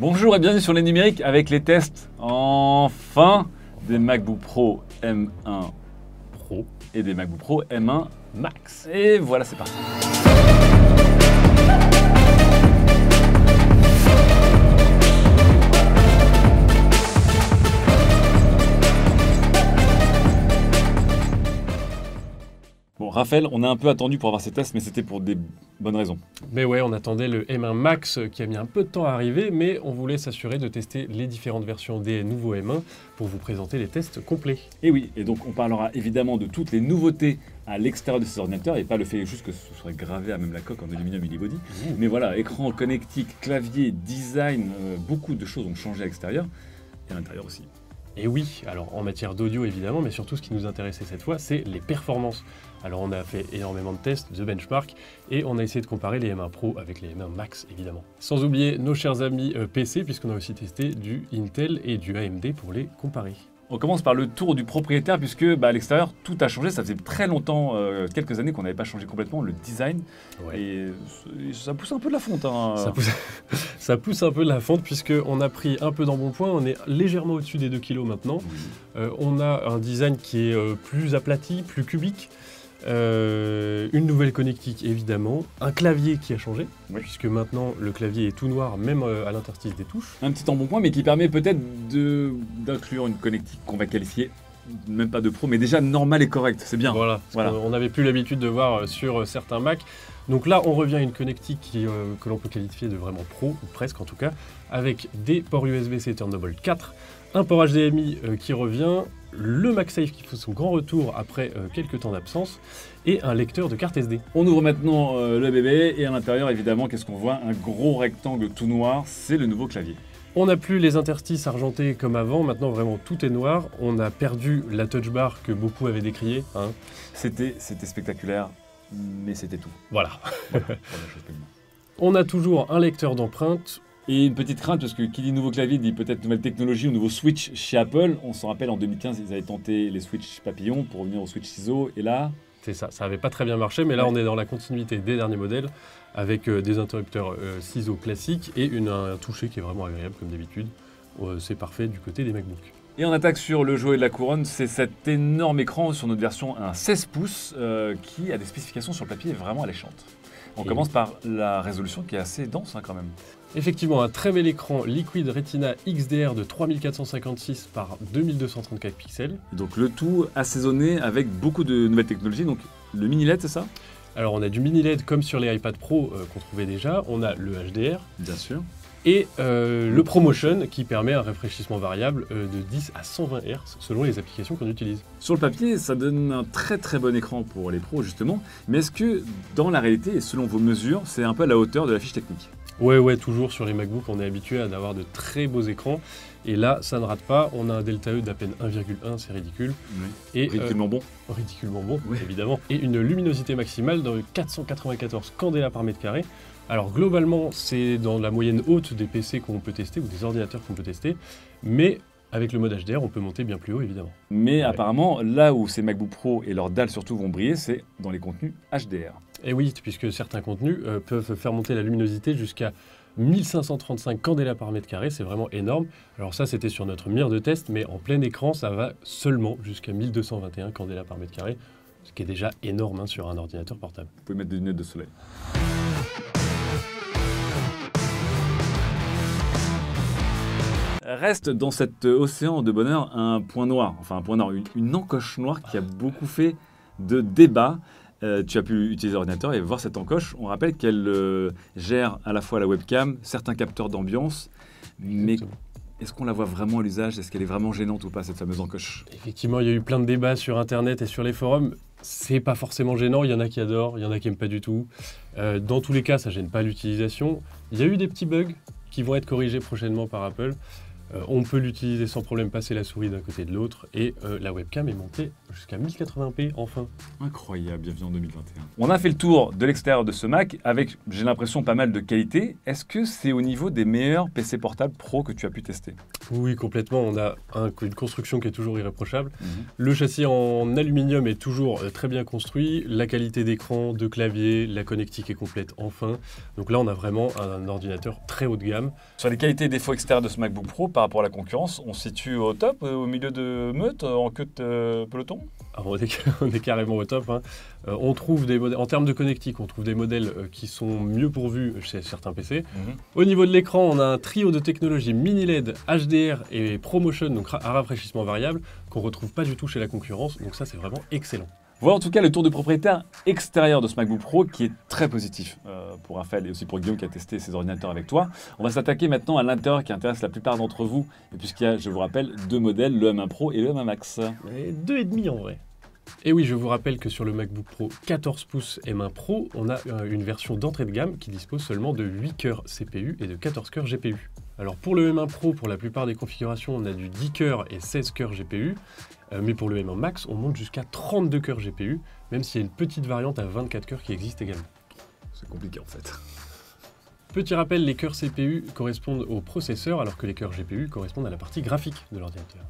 Bonjour et bienvenue sur les numériques avec les tests enfin des MacBook Pro M1 Pro et des MacBook Pro M1 Max. Et voilà, c'est parti. Bon, Raphaël, on a un peu attendu pour avoir ces tests, mais c'était pour des bonnes raisons. Mais ouais, on attendait le M1 Max qui a mis un peu de temps à arriver, mais on voulait s'assurer de tester les différentes versions des nouveaux M1 pour vous présenter les tests complets. Et oui, et donc on parlera évidemment de toutes les nouveautés à l'extérieur de ces ordinateurs et pas le fait juste que ce soit gravé à même la coque en aluminium unibody. Mmh. Mais voilà, écran, connectique, clavier, design, euh, beaucoup de choses ont changé à l'extérieur et à l'intérieur aussi. Et oui, alors en matière d'audio évidemment, mais surtout ce qui nous intéressait cette fois, c'est les performances. Alors on a fait énormément de tests, de benchmark, et on a essayé de comparer les M1 Pro avec les M1 Max évidemment. Sans oublier nos chers amis euh, PC, puisqu'on a aussi testé du Intel et du AMD pour les comparer. On commence par le tour du propriétaire puisque bah, à l'extérieur tout a changé. Ça faisait très longtemps, euh, quelques années qu'on n'avait pas changé complètement le design et ça pousse un peu de la fonte. hein. Ça pousse, ça pousse un peu la fente puisqu'on a pris un peu d'embonpoint, on est légèrement au-dessus des 2 kg maintenant. Euh, on a un design qui est euh, plus aplati, plus cubique. Euh, une nouvelle connectique évidemment, un clavier qui a changé, Oui. puisque maintenant le clavier est tout noir, même euh, à l'interstice des touches. Un petit embonpoint, mais qui permet peut-être d'inclure une connectique qu'on va qualifier même pas de pro, mais déjà normale et correcte. C'est bien. Voilà, on n'avait plus l'habitude de voir euh, sur certains Mac. Donc là, on revient à une connectique qui, que l'on peut qualifier de vraiment pro, ou presque en tout cas, avec des ports USB-C Thunderbolt 4, un port HDMI qui revient, le MagSafe qui fait son grand retour après euh, quelques temps d'absence, et un lecteur de carte SD. On ouvre maintenant euh, le bébé et à l'intérieur, évidemment, qu'est-ce qu'on voit? Un gros rectangle tout noir. C'est le nouveau clavier. On n'a plus les interstices argentés comme avant, maintenant vraiment tout est noir. On a perdu la touch bar que beaucoup avaient décrié. hein. C'était, c'était spectaculaire, mais c'était tout. Voilà. On a toujours un lecteur d'empreintes. Et une petite crainte, parce que qui dit nouveau clavier dit peut-être nouvelle technologie ou nouveau switch chez Apple. On s'en rappelle, en 2015, ils avaient tenté les switch papillons pour revenir au switch ciseaux. Et là, C'est ça, ça n'avait pas très bien marché, mais là Ouais. on est dans la continuité des derniers modèles avec euh, des interrupteurs euh, ciseaux classiques et une, un toucher qui est vraiment agréable comme d'habitude. Euh, c'est parfait du côté des MacBooks. Et on attaque sur le jouet de la couronne, c'est cet énorme écran sur notre version, un 16 pouces, qui a des spécifications sur le papier vraiment alléchantes. On Et commence par la résolution qui est assez dense hein, quand même. Effectivement, un très bel écran Liquid Retina XDR de 3456 par 2234 pixels. Donc le tout assaisonné avec beaucoup de nouvelles technologies. Donc le mini LED, c'est ça? Alors on a du mini LED comme sur les iPad Pro euh, qu'on trouvait déjà, on a le HDR Bien sûr. Et euh, le ProMotion qui permet un rafraîchissement variable euh, de 10 à 120 Hz selon les applications qu'on utilise. Sur le papier, ça donne un très très bon écran pour les pros justement. Mais est-ce que dans la réalité et selon vos mesures, c'est un peu à la hauteur de la fiche technique? Ouais, ouais, toujours sur les MacBooks, on est habitué à avoir de très beaux écrans. Et là, ça ne rate pas. On a un delta E d'à peine 1,1, c'est ridicule. Et euh, Ridiculement bon. ridiculement bon, évidemment. Et une luminosité maximale de 494 candela par mètre carré. Alors globalement, c'est dans la moyenne haute des PC qu'on peut tester ou des ordinateurs qu'on peut tester. Mais avec le mode HDR, on peut monter bien plus haut, évidemment. Mais Ouais. apparemment, là où ces MacBook Pro et leurs dalles surtout vont briller, c'est dans les contenus HDR. Et oui, puisque certains contenus euh, peuvent faire monter la luminosité jusqu'à 1535 candela par mètre carré, c'est vraiment énorme. Alors ça, c'était sur notre mire de test, mais en plein écran, ça va seulement jusqu'à 1221 candela par mètre carré, ce qui est déjà énorme hein, sur un ordinateur portable. Vous pouvez mettre des lunettes de soleil. Reste dans cet océan de bonheur un point noir, enfin un point noir, une, une encoche noire qui a beaucoup fait de débats. Euh, tu as pu utiliser l'ordinateur et voir cette encoche. On rappelle qu'elle euh, gère à la fois la webcam, certains capteurs d'ambiance, mais est-ce qu'on la voit vraiment à l'usage? Est-ce qu'elle est vraiment gênante ou pas cette fameuse encoche? Effectivement, il y a eu plein de débats sur Internet et sur les forums. C'est pas forcément gênant, il y en a qui adorent, il y en a qui aiment pas du tout. Euh, dans tous les cas, ça gêne pas l'utilisation. Il y a eu des petits bugs qui vont être corrigés prochainement par Apple. Euh, on peut l'utiliser sans problème, passer la souris d'un côté de l'autre, et euh, la webcam est montée jusqu'à 1080p enfin. Incroyable, bienvenue en 2021. On a fait le tour de l'extérieur de ce Mac avec, j'ai l'impression, pas mal de qualité. Est-ce que c'est au niveau des meilleurs PC portables pro que tu as pu tester? Oui, complètement. On a un- une construction qui est toujours irréprochable. Le châssis en aluminium est toujours euh, très bien construit. La qualité d'écran, de clavier, la connectique est complète enfin. Donc là, on a vraiment un ordinateur très haut de gamme. Sur les qualités et défauts extérieurs de ce MacBook Pro par rapport à la concurrence, on se situe au top, euh, au milieu de meute, euh, en queue de euh, peloton? Alors, on, est, on est carrément au top. hein. Euh, on trouve des modèles, en termes de connectique, on trouve des modèles qui sont mieux pourvus chez certains PC. Au niveau de l'écran, on a un trio de technologies mini LED, HDR et ProMotion, donc à rafraîchissement variable, qu'on retrouve pas du tout chez la concurrence. Donc ça, c'est vraiment excellent. Voilà en tout cas le tour du propriétaire extérieur de ce MacBook Pro qui est très positif euh, pour Raphaël et aussi pour Guillaume qui a testé ses ordinateurs avec toi. On va s'attaquer maintenant à l'intérieur qui intéresse la plupart d'entre vous, et puisqu'il y a, je vous rappelle, deux modèles, le M1 Pro et le M1 Max. Et deux et demi en vrai. Et oui, je vous rappelle que sur le MacBook Pro 14 pouces M1 Pro, on a euh, une version d'entrée de gamme qui dispose seulement de 8 cœurs CPU et de 14 cœurs GPU. Alors pour le M1 Pro, pour la plupart des configurations, on a du 10 cœurs et 16 cœurs GPU. euh, mais pour le M1 Max, on monte jusqu'à 32 cœurs GPU, même s'il y a une petite variante à 24 cœurs qui existe également. C'est compliqué en fait. Petit rappel, les cœurs CPU correspondent au processeur, alors que les cœurs GPU correspondent à la partie graphique de l'ordinateur.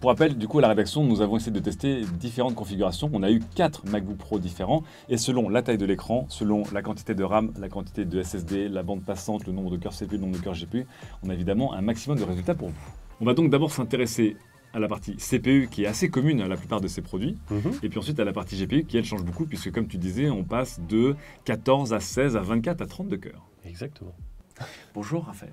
Pour rappel, du coup, à la rédaction, nous avons essayé de tester différentes configurations. On a eu quatre MacBook Pro différents et selon la taille de l'écran, selon la quantité de RAM, la quantité de SSD, la bande passante, le nombre de cœurs CPU, le nombre de cœurs GPU, on a évidemment un maximum de résultats pour vous. On va donc d'abord s'intéresser à la partie CPU qui est assez commune à la plupart de ces produits et puis ensuite à la partie GPU qui elle change beaucoup puisque comme tu disais, on passe de 14 à 16 à 24 à 32 cœurs. Exactement. Bonjour Raphaël.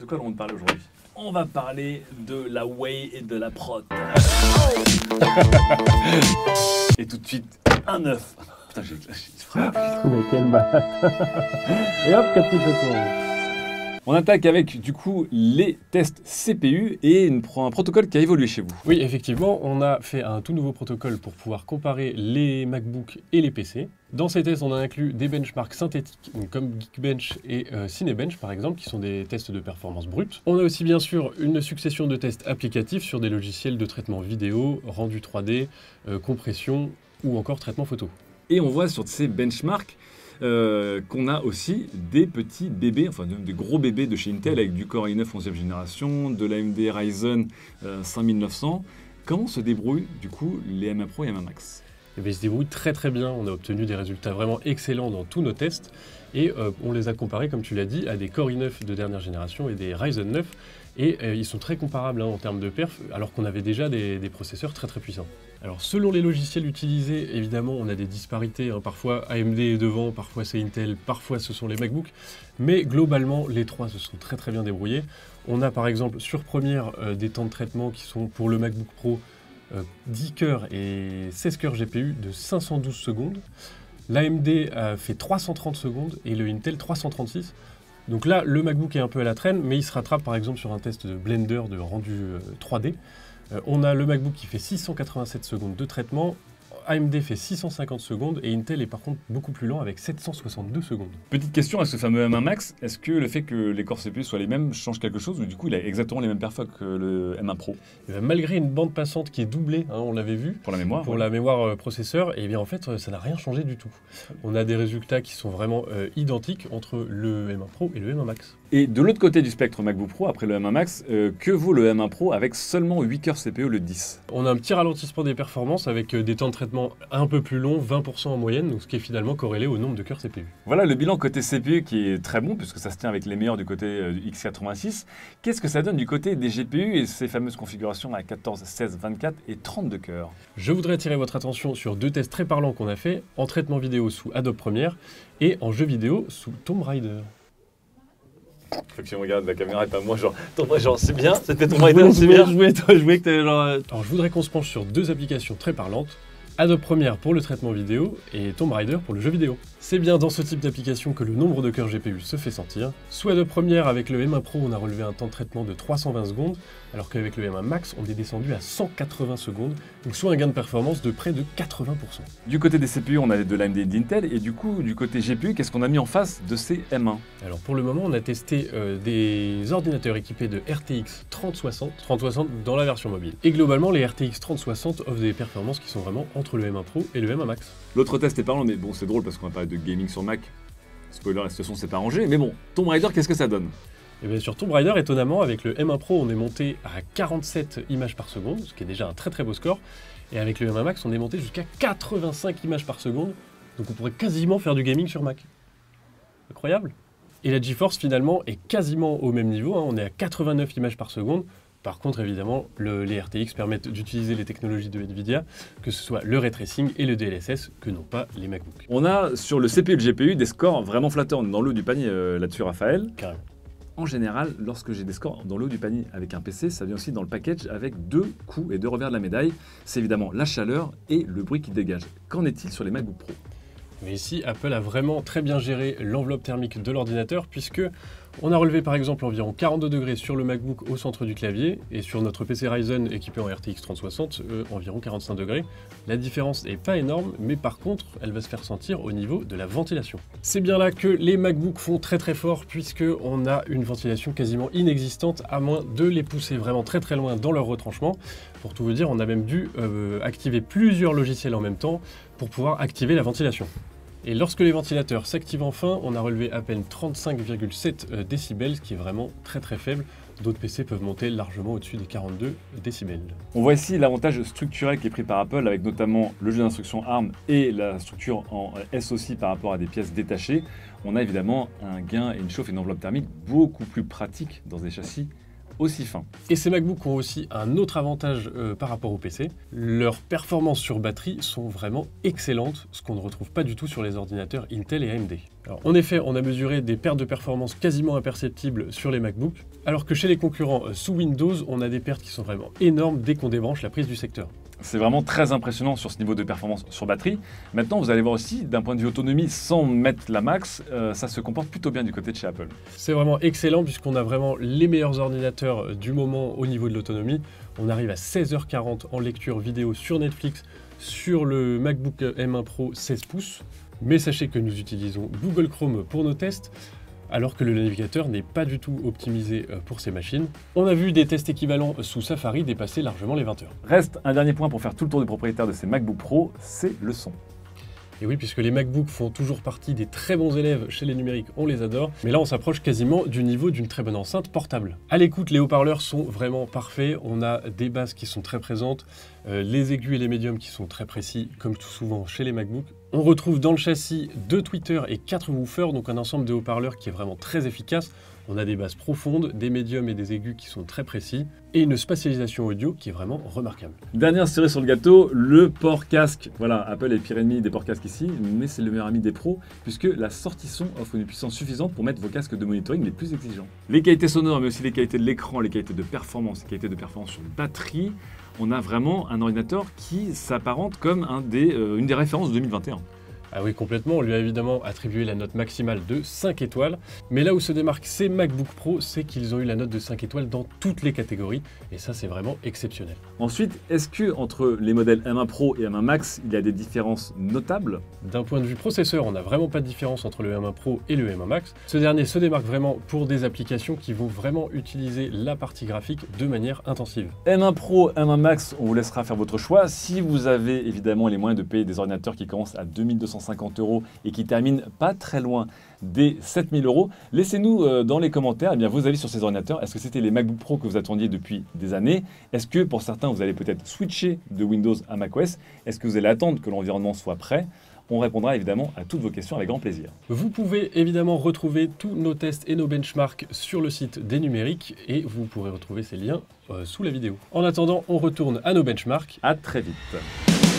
De quoi allons-nous parler aujourd'hui? On va parler de la whey et de la prot. Et tout de suite, Un œuf. putain, j'ai frappé. Mais quel malade Et hop, 4 On attaque avec du coup les tests CPU et une un protocole qui a évolué chez vous. Oui, effectivement, on a fait un tout nouveau protocole pour pouvoir comparer les MacBooks et les PC. Dans ces tests, on a inclus des benchmarks synthétiques comme Geekbench et euh, Cinebench par exemple, qui sont des tests de performance brute. On a aussi bien sûr une succession de tests applicatifs sur des logiciels de traitement vidéo, rendu 3D, euh, compression ou encore traitement photo. Et on voit sur ces benchmarks euh, qu'on a aussi des petits bébés, enfin des gros bébés de chez Intel avec du Core i9 11e génération, de l'AMD Ryzen euh, 5900. Comment se débrouillent du coup les M1 Pro et M1 Max? Eh ils se débrouillent très très bien. On a obtenu des résultats vraiment excellents dans tous nos tests. Et euh, on les a comparés, comme tu l'as dit, à des Core i9 de dernière génération et des Ryzen 9. Et euh, ils sont très comparables hein, en termes de perf, alors qu'on avait déjà des, processeurs très très puissants. Alors selon les logiciels utilisés, évidemment, on a des disparités. hein. Parfois AMD est devant, parfois c'est Intel, parfois ce sont les MacBooks. Mais globalement, les trois se sont très très bien débrouillés. On a par exemple sur Premiere euh, des temps de traitement qui sont pour le MacBook Pro euh, 10 cœurs et 16 cœurs GPU de 512 secondes. L'AMD a fait 330 secondes et le Intel 336. Donc là, le MacBook est un peu à la traîne, mais il se rattrape par exemple sur un test de Blender de rendu euh, 3D. Euh, on a le MacBook qui fait 687 secondes de traitement, AMD fait 650 secondes et Intel est par contre beaucoup plus lent avec 762 secondes. Petite question à ce fameux M1 Max, est-ce que le fait que les corps CPU soient les mêmes change quelque chose ou du coup il a exactement les mêmes perfs que le M1 Pro? Et bien, malgré une bande passante qui est doublée, hein, on l'avait vu, pour la mémoire pour ouais. la mémoire euh, processeur, et bien en fait, euh, ça n'a rien changé du tout. On a des résultats qui sont vraiment euh, identiques entre le M1 Pro et le M1 Max. Et de l'autre côté du spectre MacBook Pro, après le M1 Max, euh, que vaut le M1 Pro avec seulement 8 cœurs CPU le 10 On a un petit ralentissement des performances avec des temps de traitement un peu plus longs, 20% en moyenne, donc ce qui est finalement corrélé au nombre de cœurs CPU. Voilà le bilan côté CPU qui est très bon puisque ça se tient avec les meilleurs du côté euh, du x86. Qu'est-ce que ça donne du côté des GPU et ces fameuses configurations à 14, 16, 24 et 32 cœurs? Je voudrais attirer votre attention sur deux tests très parlants qu'on a fait en traitement vidéo sous Adobe Premiere et en jeu vidéo sous Tomb Raider. Faut que tu me regardes la caméra et pas moi, genre. Ton genre, c'est bien, c'était ton voulais, c'est bien. voulais- je voulais que t'aies genre, euh, Alors je voudrais qu'on se penche sur deux applications très parlantes. Adobe Premiere pour le traitement vidéo et Tomb Raider pour le jeu vidéo. C'est bien dans ce type d'application que le nombre de cœurs GPU se fait sentir. Sous Adobe Premiere, avec le M1 Pro, on a relevé un temps de traitement de 320 secondes, alors qu'avec le M1 Max, on est descendu à 180 secondes, donc soit un gain de performance de près de 80%. Du côté des CPU, on a de l'AMD et d'Intel, et du coup, du côté GPU, qu'est-ce qu'on a mis en face de ces M1 Alors pour le moment, on a testé euh, des ordinateurs équipés de RTX 3060, 3060 dans la version mobile. Et globalement, les RTX 3060 offrent des performances qui sont vraiment entre le M1 Pro et le M1 Max. L'autre test est parlant, mais bon, c'est drôle parce qu'on va parler de gaming sur Mac. Spoiler, la situation s'est pas rangée, mais bon, Tomb Raider, qu'est-ce que ça donne? Et bien sur Tomb Raider, étonnamment, avec le M1 Pro, on est monté à 47 images par seconde, ce qui est déjà un très très beau score. Et avec le M1 Max, on est monté jusqu'à 85 images par seconde, donc on pourrait quasiment faire du gaming sur Mac. Incroyable Et la GeForce finalement est quasiment au même niveau, hein, on est à 89 images par seconde. Par contre, évidemment, le- les RTX permettent d'utiliser les technologies de Nvidia, que ce soit le ray tracing et le DLSS, que n'ont pas les MacBooks. On a sur le CPU et le GPU des scores vraiment flatteurs. On est dans l'eau du panier euh, là-dessus, Raphaël. Carrément. En général, lorsque j'ai des scores dans l'eau du panier avec un PC, ça vient aussi dans le package avec deux coups et deux revers de la médaille. C'est évidemment la chaleur et le bruit qu'il dégage. Qu'en est-il sur les MacBook Pro? Mais ici, Apple a vraiment très bien géré l'enveloppe thermique de l'ordinateur puisque on a relevé par exemple environ 42 degrés sur le MacBook au centre du clavier et sur notre PC Ryzen équipé en RTX 3060 euh, environ 45 degrés. La différence n'est pas énorme, mais par contre, elle va se faire sentir au niveau de la ventilation. C'est bien là que les MacBooks font très très fort puisque on a une ventilation quasiment inexistante à moins de les pousser vraiment très très loin dans leur retranchement. Pour tout vous dire, on a même dû euh, activer plusieurs logiciels en même temps pour pouvoir activer la ventilation. Et lorsque les ventilateurs s'activent enfin, on a relevé à peine 35,7 euh, décibels, ce qui est vraiment très très faible. D'autres PC peuvent monter largement au-dessus des 42 décibels. On voit ici l'avantage structurel qui est pris par Apple avec notamment le jeu d'instruction ARM et la structure en SoC par rapport à des pièces détachées. On a évidemment un gain et une chauffe et une enveloppe thermique beaucoup plus pratique dans des châssis aussi fins. Et ces MacBooks ont aussi un autre avantage euh, par rapport au PC. Leurs performances sur batterie sont vraiment excellentes, ce qu'on ne retrouve pas du tout sur les ordinateurs Intel et AMD. En effet, on a mesuré des pertes de performance quasiment imperceptibles sur les MacBooks, alors que chez les concurrents euh, sous Windows, on a des pertes qui sont vraiment énormes dès qu'on débranche la prise du secteur. C'est vraiment très impressionnant sur ce niveau de performance sur batterie. Maintenant, vous allez voir aussi, d'un point de vue autonomie, sans mettre la max, euh, ça se comporte plutôt bien du côté de chez Apple. C'est vraiment excellent puisqu'on a vraiment les meilleurs ordinateurs du moment au niveau de l'autonomie. On arrive à 16h40 en lecture vidéo sur Netflix sur le MacBook M1 Pro 16 pouces. Mais sachez que nous utilisons Google Chrome pour nos tests alors que le navigateur n'est pas du tout optimisé euh, pour ces machines. On a vu des tests équivalents sous Safari dépasser largement les 20 heures. Reste un dernier point pour faire tout le tour du propriétaire de ces MacBook Pro, c'est le son. Et oui, puisque les MacBooks font toujours partie des très bons élèves chez les numériques, on les adore. Mais là, on s'approche quasiment du niveau d'une très bonne enceinte portable. À l'écoute, les haut-parleurs sont vraiment parfaits. On a des basses qui sont très présentes, euh, les aigus et les médiums qui sont très précis, comme tout souvent chez les MacBooks. On retrouve dans le châssis deux tweeters et quatre woofers, donc un ensemble de haut-parleurs qui est vraiment très efficace. On a des basses profondes, des médiums et des aigus qui sont très précis, et une spatialisation audio qui est vraiment remarquable. Dernière cerise sur le gâteau, le port casque. Voilà, Apple est le pire ennemi des ports casques ici, mais c'est le meilleur ami des pros, puisque la sortie son offre une puissance suffisante pour mettre vos casques de monitoring les plus exigeants. Les qualités sonores, mais aussi les qualités de l'écran, les qualités de performance, les qualités de performance sur batterie, on a vraiment un ordinateur qui s'apparente comme un des, euh, une des références de 2021. Ah oui, complètement. On lui a évidemment attribué la note maximale de 5 étoiles. Mais là où se démarquent ces MacBook Pro, c'est qu'ils ont eu la note de 5 étoiles dans toutes les catégories. Et ça, c'est vraiment exceptionnel. Ensuite, est-ce que entre les modèles M1 Pro et M1 Max, il y a des différences notables? D'un point de vue processeur, on n'a vraiment pas de différence entre le M1 Pro et le M1 Max. Ce dernier se démarque vraiment pour des applications qui vont vraiment utiliser la partie graphique de manière intensive. M1 Pro, M1 Max, on vous laissera faire votre choix. Si vous avez évidemment les moyens de payer des ordinateurs qui commencent à 2250 euros et qui terminent pas très loin des 7000 euros, laissez-nous euh, dans les commentaires eh bien, vos avis sur ces ordinateurs. Est-ce que c'était les MacBook Pro que vous attendiez depuis des années? Est-ce que pour certains, vous allez peut-être switcher de Windows à macOS? Est-ce que vous allez attendre que l'environnement soit prêt? On répondra évidemment à toutes vos questions avec grand plaisir. Vous pouvez évidemment retrouver tous nos tests et nos benchmarks sur le site des numériques et vous pourrez retrouver ces liens euh, sous la vidéo. En attendant, on retourne à nos benchmarks. À très vite.